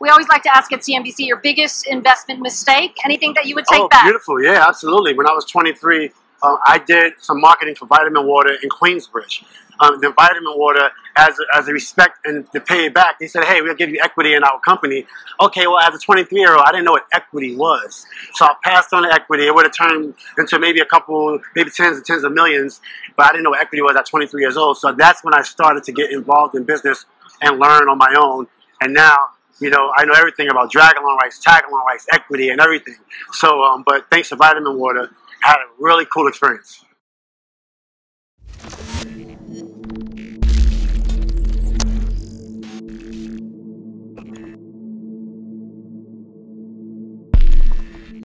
we always like to ask at CNBC your biggest investment mistake. Anything that you would take oh, back? beautiful. Yeah, absolutely. When I was 23, uh, I did some marketing for vitamin water in Queensbridge. Um, the vitamin water, as a, as a respect and to pay it back, they said, "Hey, we'll give you equity in our company." Okay, well, as a 23 year old, I didn't know what equity was, so I passed on the equity. It would have turned into maybe a couple, maybe tens and tens of millions, but I didn't know what equity was at 23 years old. So that's when I started to get involved in business and learn on my own. And now you know, I know everything about drag-along rights, tag-along rights, equity, and everything. So, um, but thanks to Vitamin Water, I had a really cool experience.